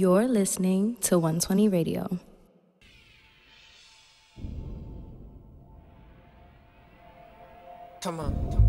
You're listening to 120 Radio. Come on.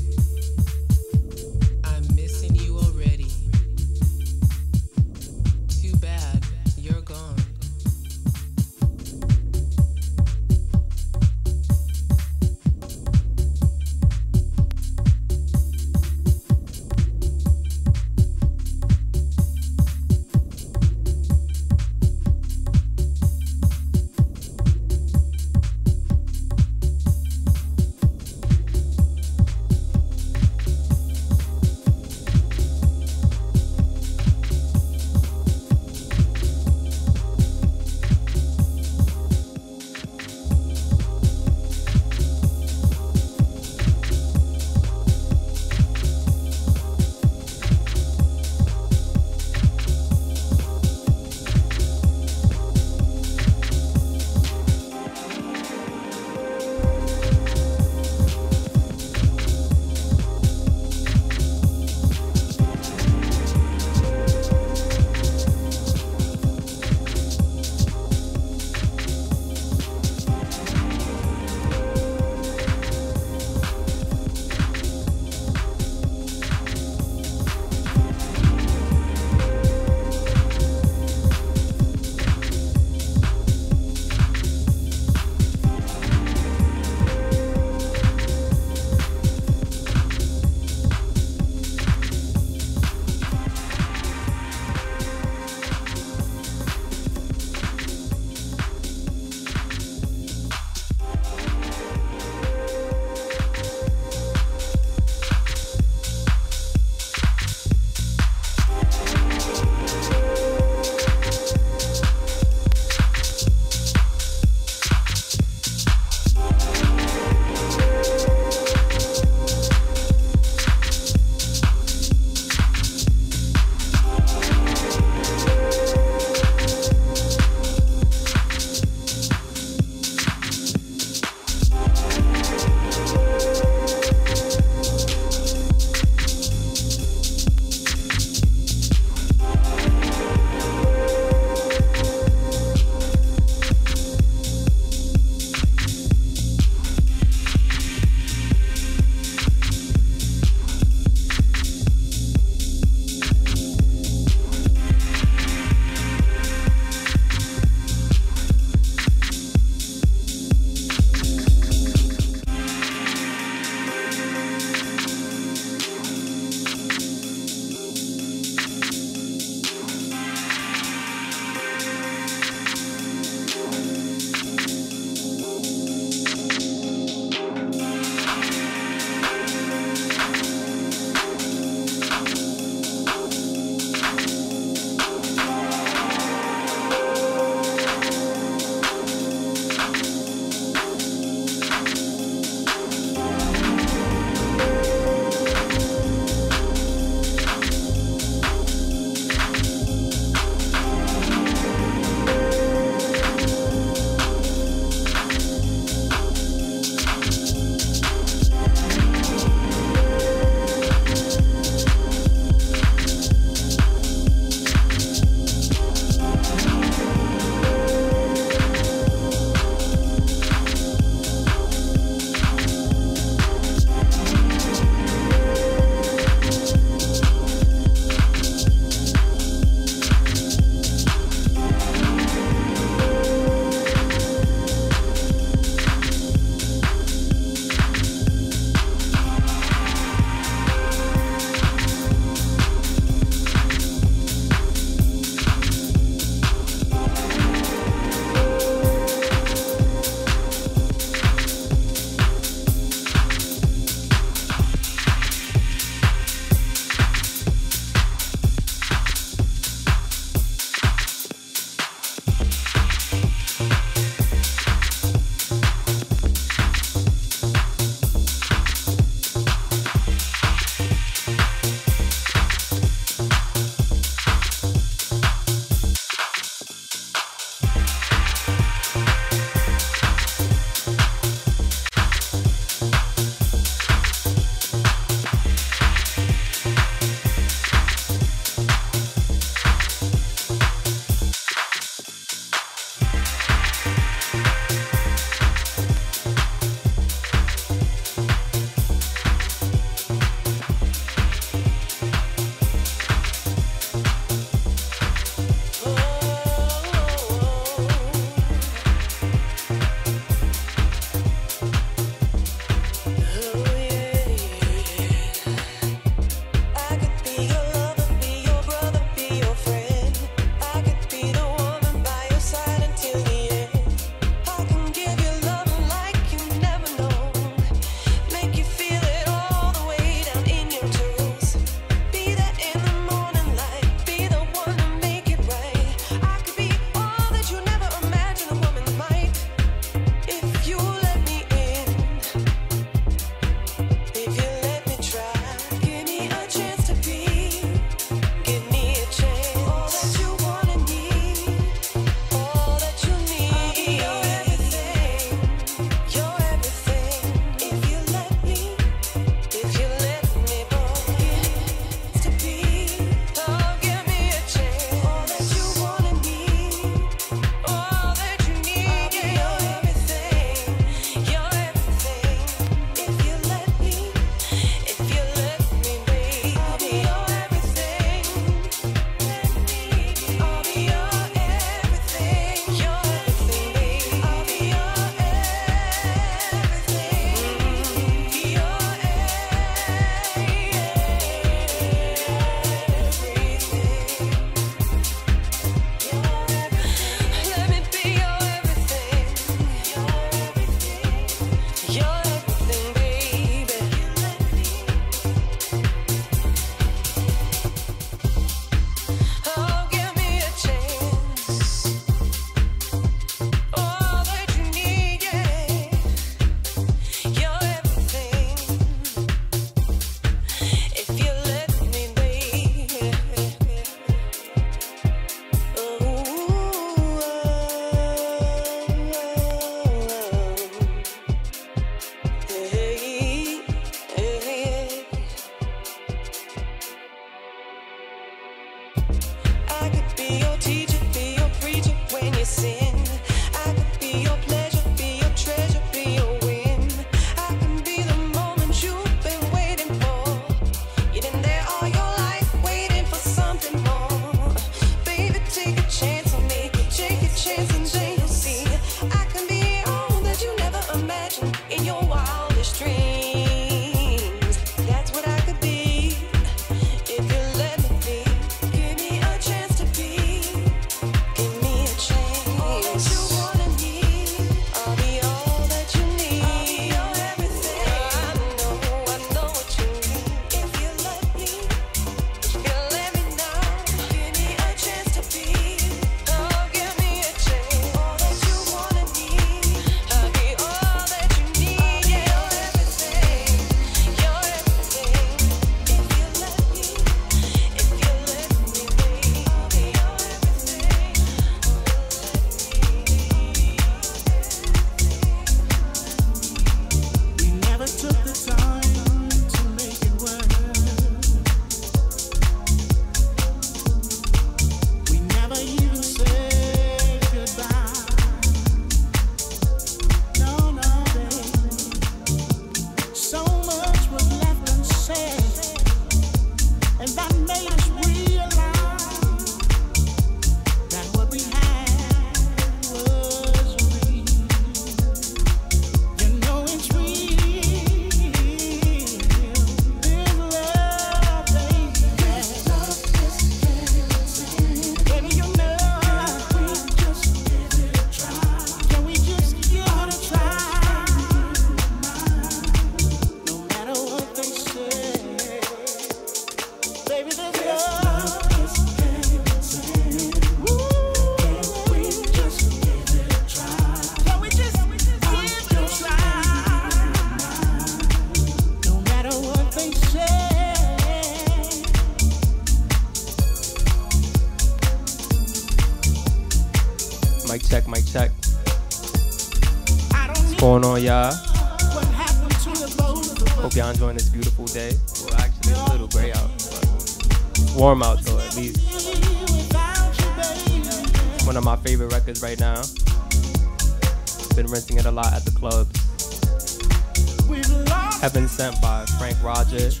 Sent by Frank Rogers,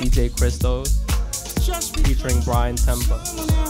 DJ Christos, featuring Brian Temba.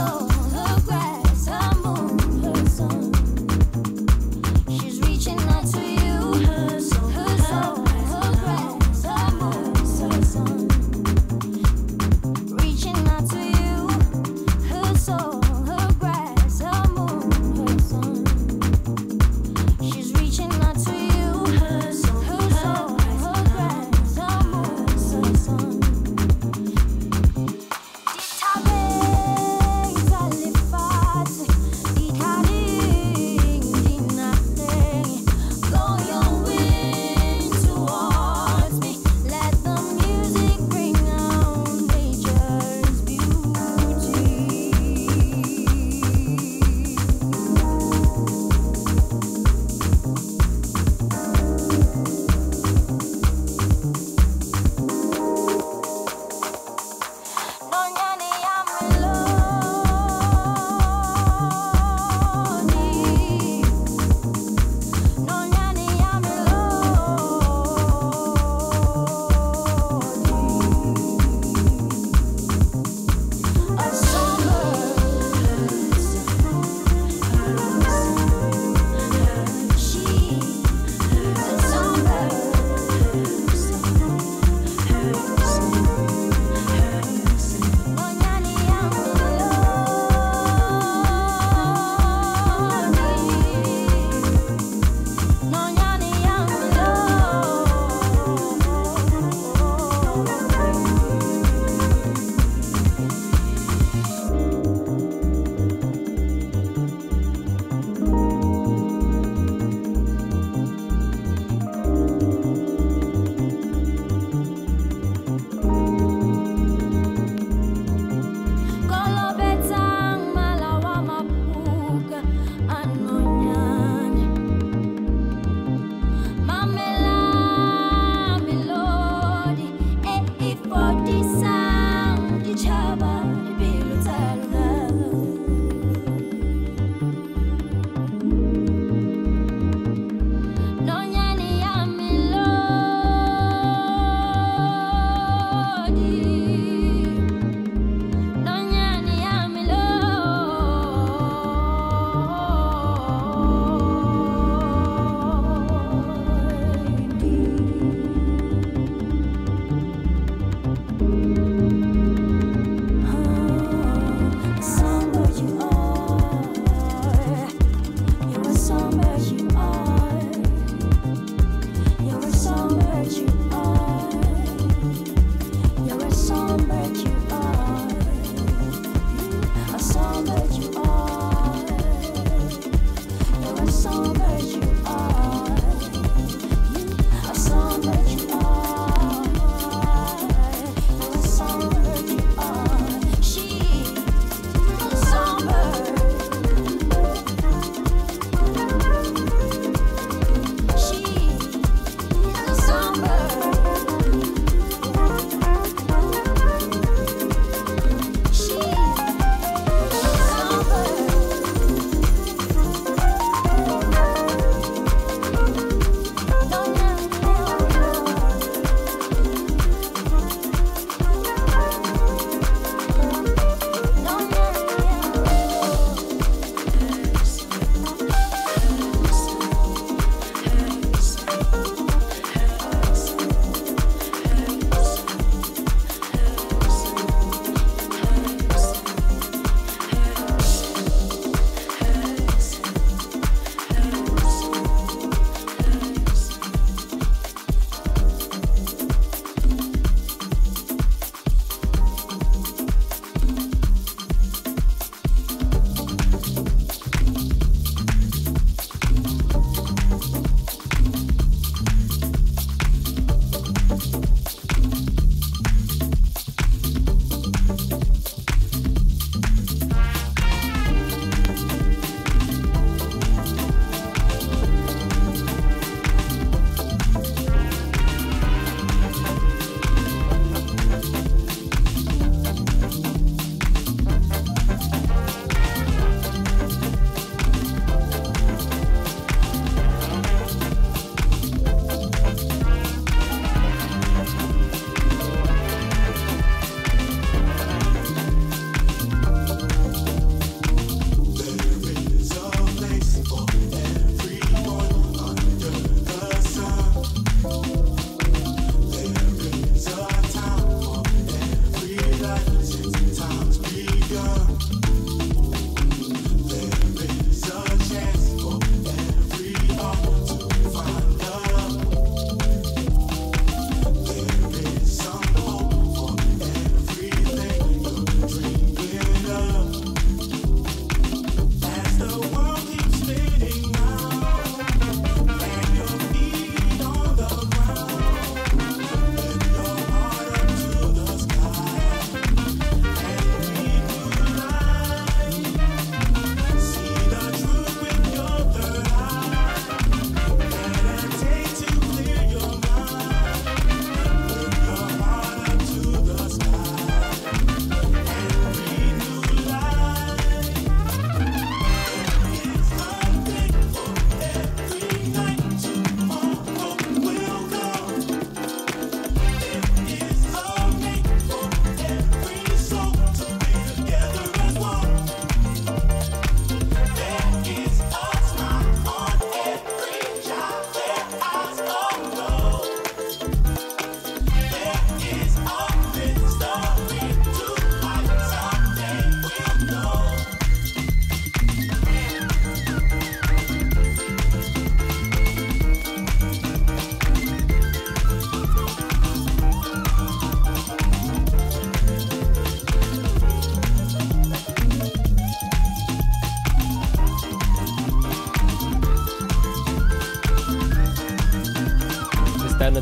Oh.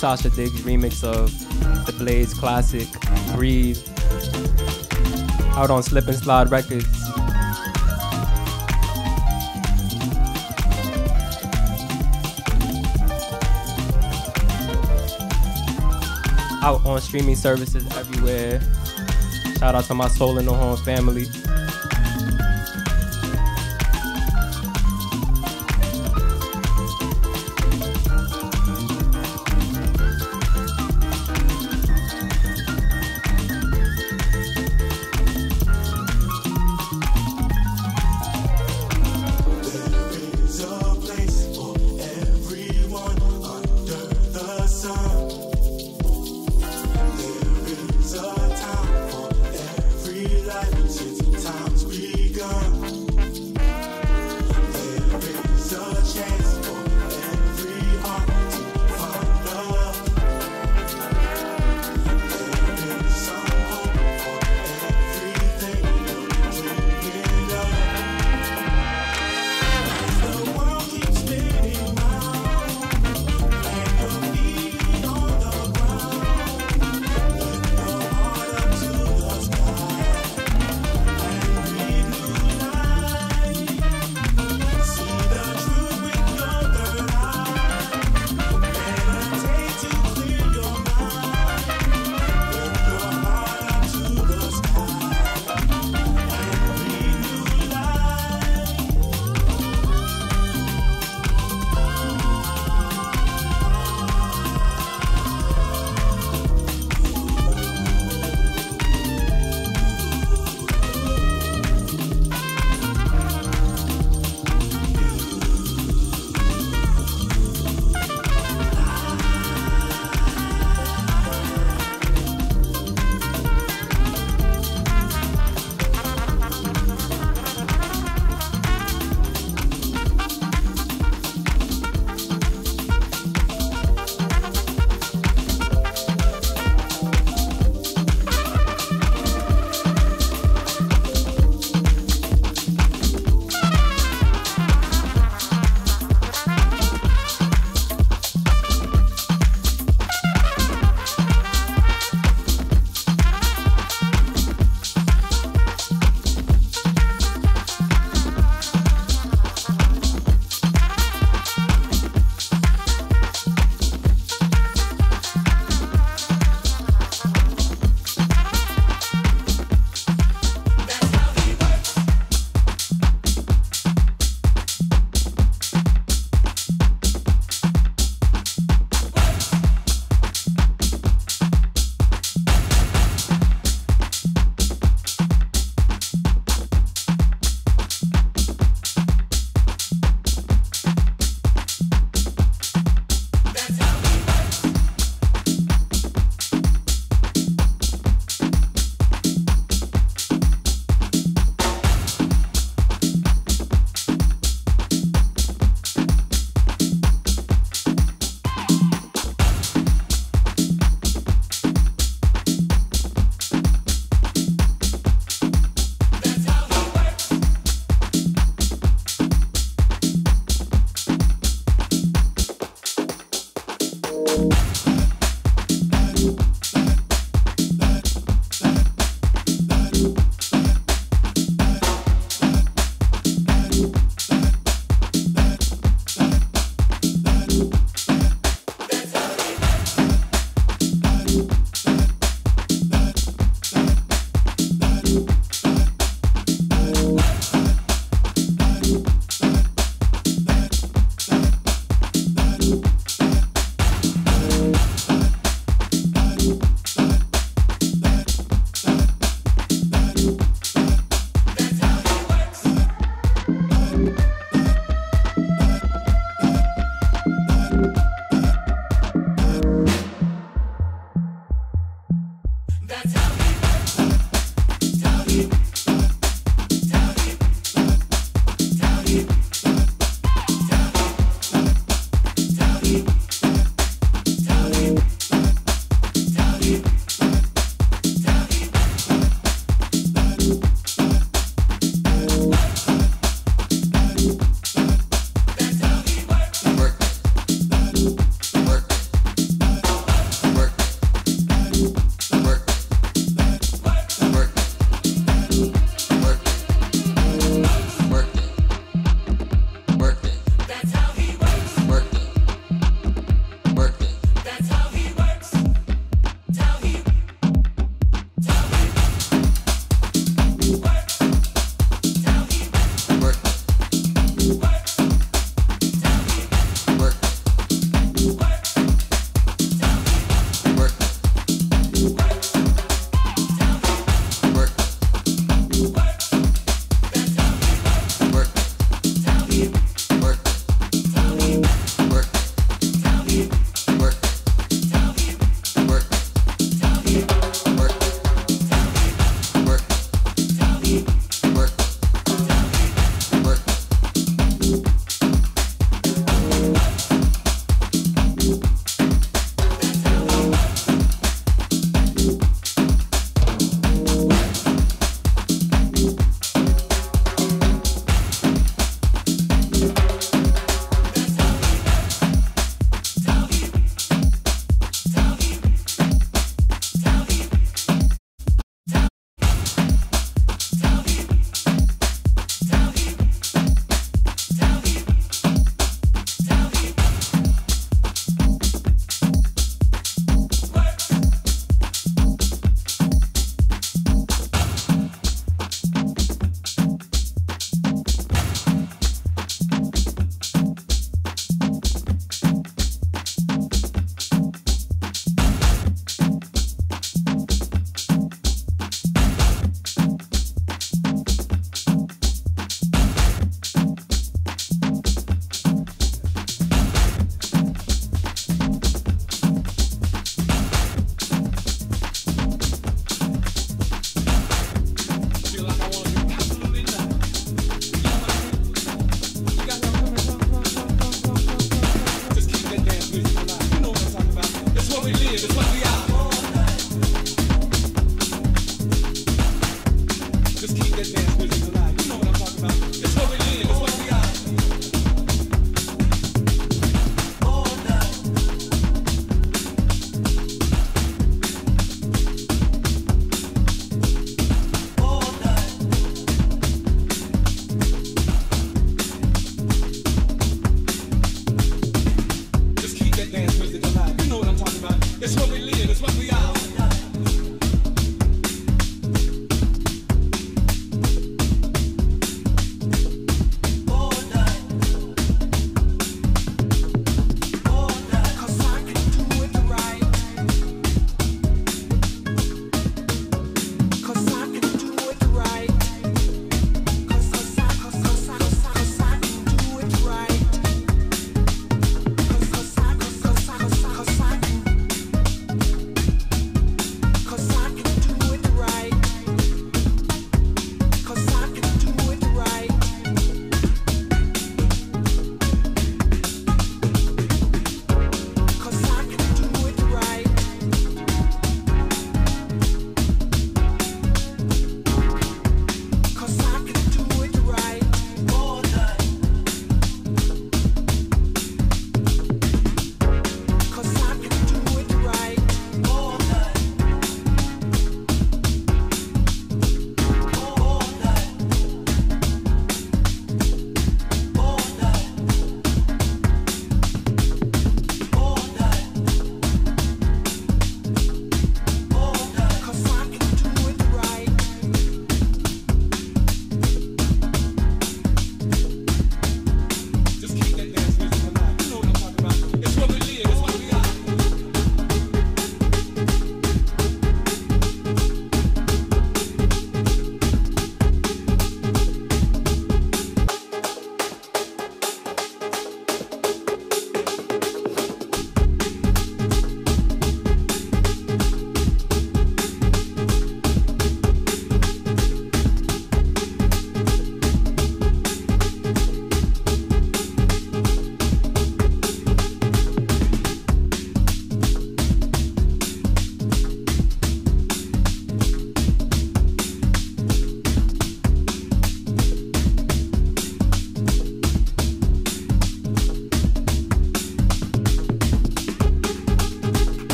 Tasha Diggs remix of the Blaze classic Breathe out on Slip and Slide Records. Out on streaming services everywhere. Shout out to my Soul in the Horn family.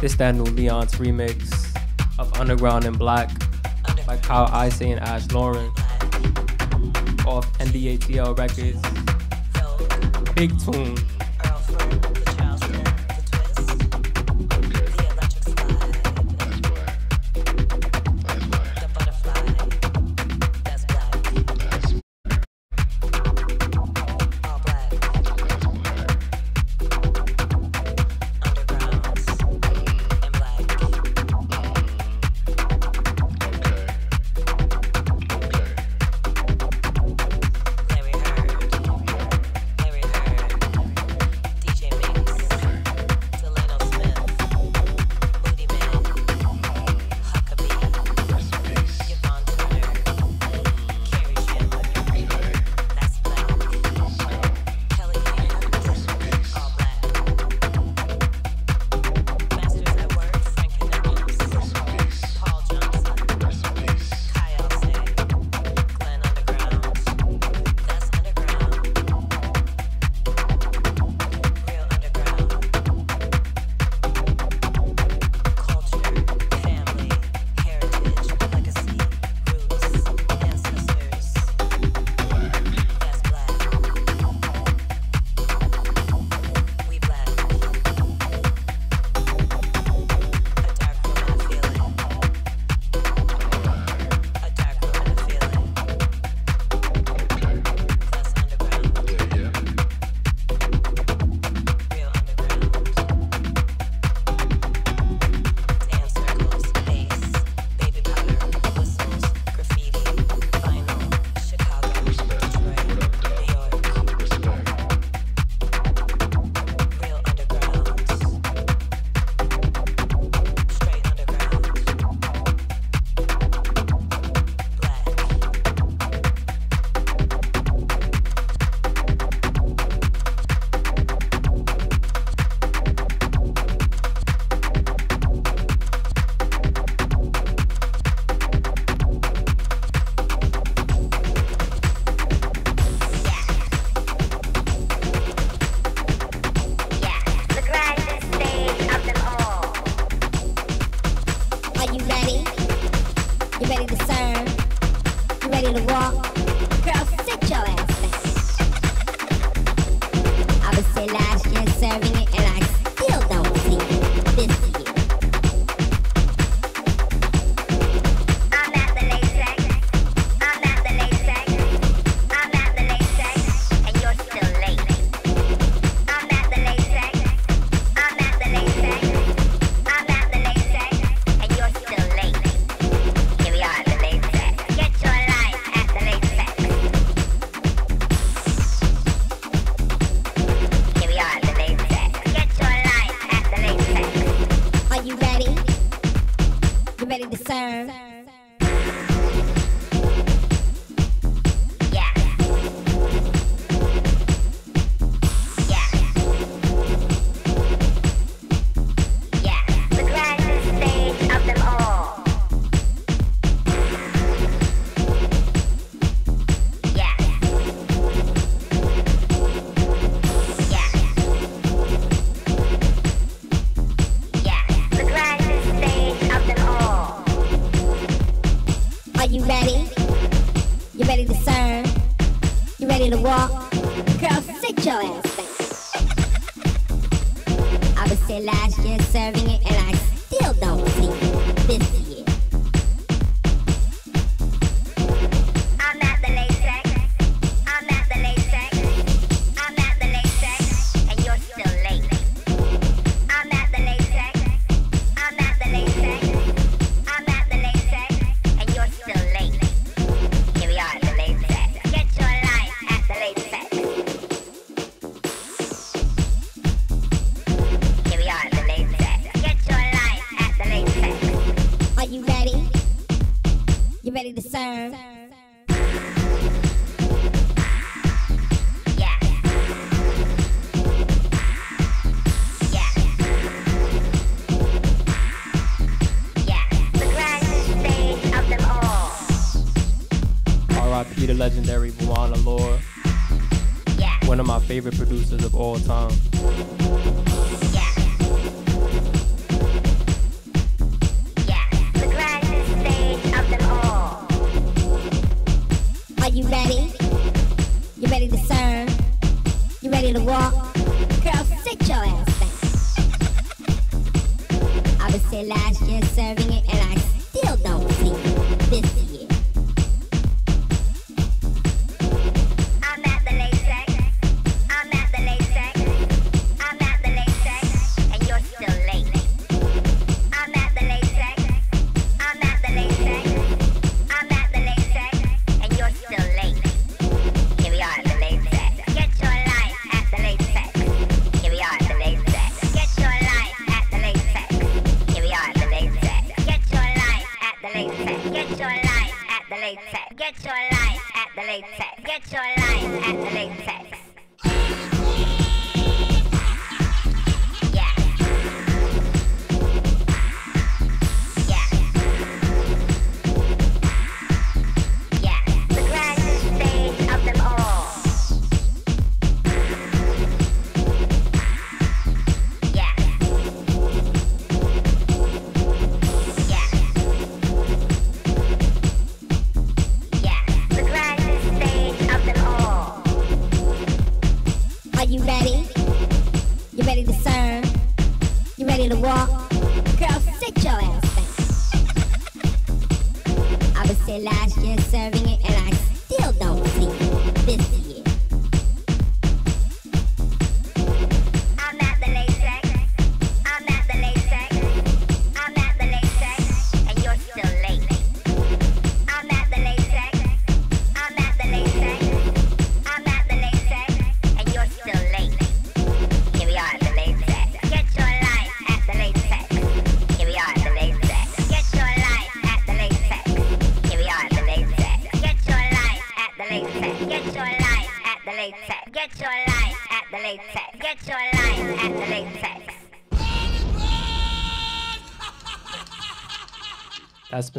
That new Leon's remix of Underground in Black by Kai Alcé and Ash Lauren off NDATL Records. Big tune. Favorite last year serving time.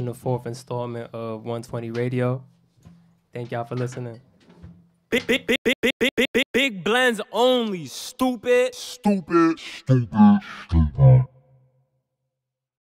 the fourth installment of 120 Radio. Thank y'all for listening. Big, big, big, big, big, big, big, big blends only. Stupid. Stupid. Stupid. Stupid. stupid.